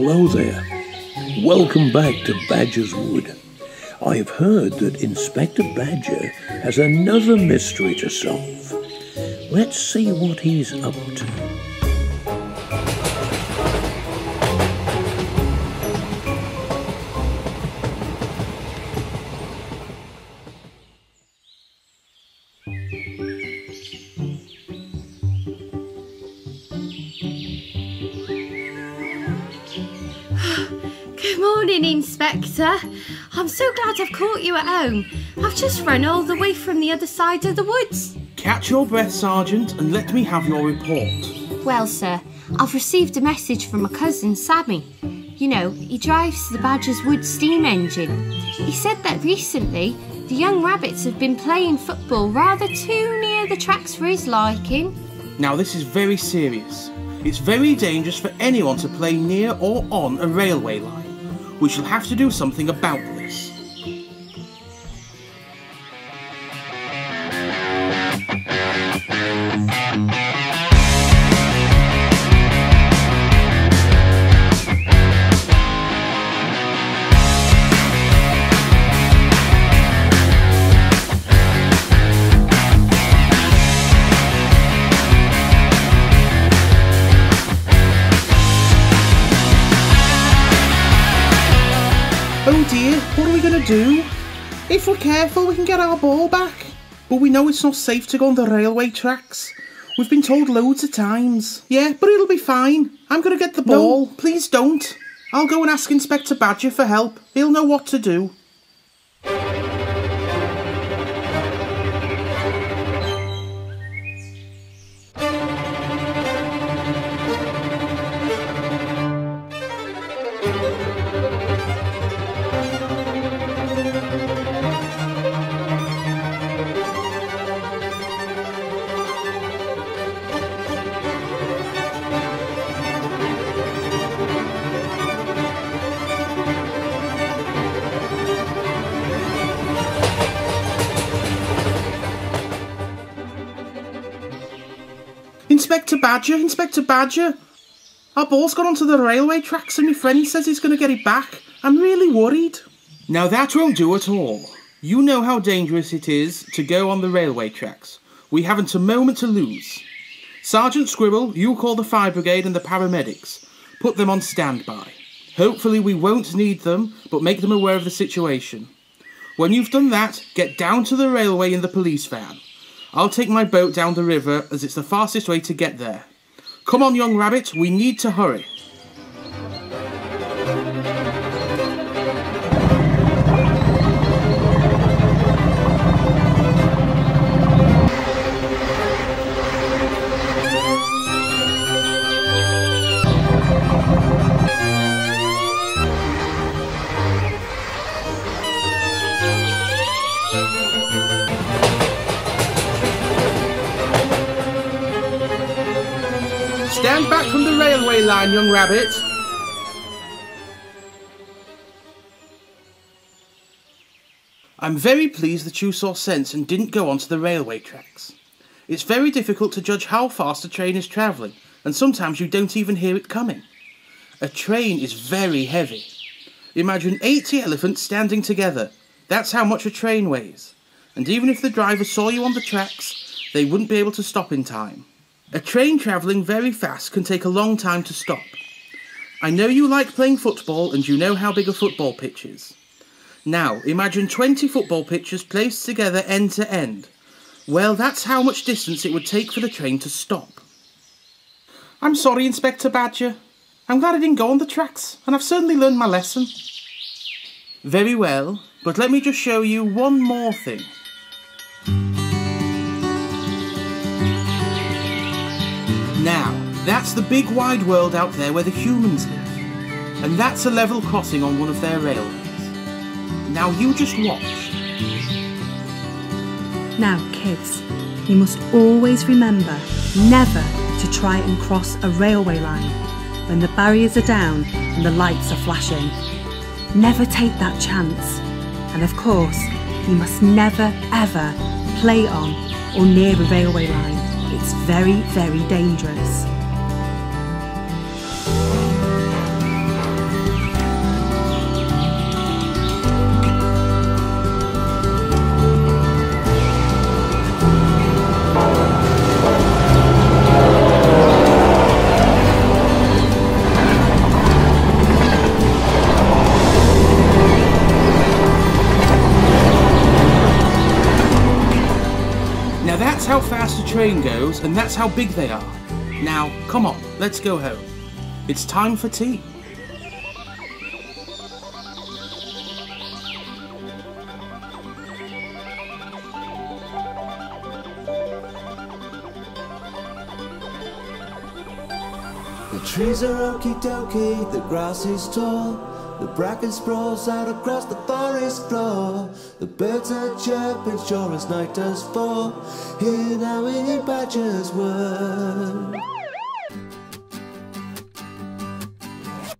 Hello there. Welcome back to Badger's Wood. I've heard that Inspector Badger has another mystery to solve. Let's see what he's up to. Good morning, Inspector. I'm so glad I've caught you at home. I've just run all the way from the other side of the woods. Catch your breath, Sergeant, and let me have your report. Well, sir, I've received a message from my cousin Sammy. You know, he drives the Badger's Wood steam engine. He said that recently the young rabbits have been playing football rather too near the tracks for his liking. Now, this is very serious. It's very dangerous for anyone to play near or on a railway line. We shall have to do something about this. Dear, what are we going to do? If we're careful, we can get our ball back. But we know it's not safe to go on the railway tracks. We've been told loads of times. Yeah, but it'll be fine. I'm going to get the ball. No, please don't. I'll go and ask Inspector Badger for help. He'll know what to do. Inspector Badger, Inspector Badger. Our ball's gone onto the railway tracks and my friend says he's going to get it back. I'm really worried. Now that won't do at all. You know how dangerous it is to go on the railway tracks. We haven't a moment to lose. Sergeant Squirrel, you call the fire brigade and the paramedics. Put them on standby. Hopefully we won't need them, but make them aware of the situation. When you've done that, get down to the railway in the police van. I'll take my boat down the river as it's the fastest way to get there. Come on, young rabbit, we need to hurry. Stand back from the railway line, young rabbit. I'm very pleased that you saw sense and didn't go onto the railway tracks. It's very difficult to judge how fast a train is travelling, and sometimes you don't even hear it coming. A train is very heavy. Imagine 80 elephants standing together. That's how much a train weighs. And even if the driver saw you on the tracks, they wouldn't be able to stop in time. A train travelling very fast can take a long time to stop. I know you like playing football and you know how big a football pitch is. Now, imagine 20 football pitches placed together end to end. Well, that's how much distance it would take for the train to stop. I'm sorry, Inspector Badger. I'm glad I didn't go on the tracks, and I've certainly learned my lesson. Very well, but let me just show you one more thing. That's the big wide world out there where the humans live. And that's a level crossing on one of their railways. Now you just watch. Now, kids, you must always remember never to try and cross a railway line when the barriers are down and the lights are flashing. Never take that chance. And of course, you must never ever play on or near a railway line. It's very, very dangerous. Train goes, and that's how big they are. Now, come on, let's go home. It's time for tea. The trees are okie dokie, the grass is tall. The bracken sprawls out across the forest floor. The birds are chirping sure as night does fall. Here now in Badger's Wood.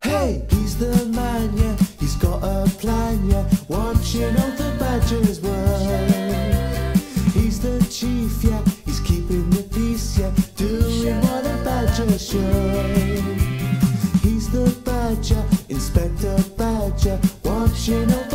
Hey, he's the man, yeah. He's got a plan, yeah. Watching over Badger's Wood. He's the chief, yeah. He's keeping the peace, yeah. Doing what a badger should. He's the badger, Badger,